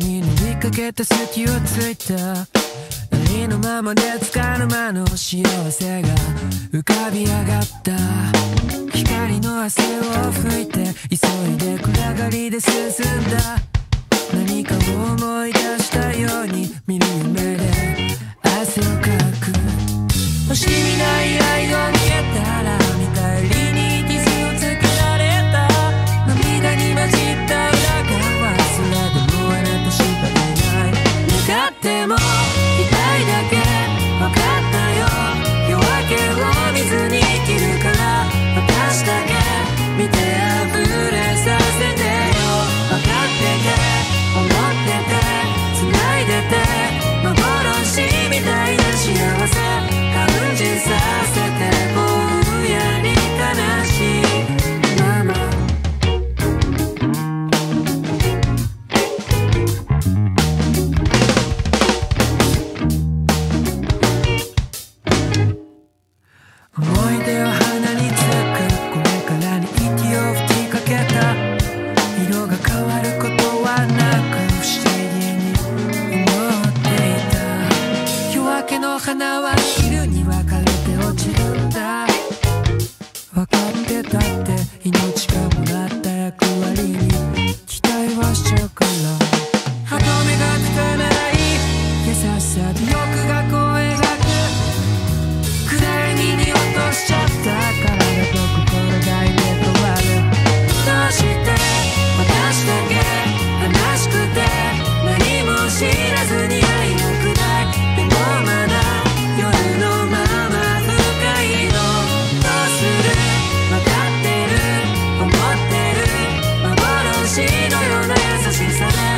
追いかけた隙をついたありのままで使る間の幸せが浮かび上がった。光の汗を拭いて急いで暗がりで進んだ。何かを思い出したように見る。夢で汗をかく。星にない愛が不思 season.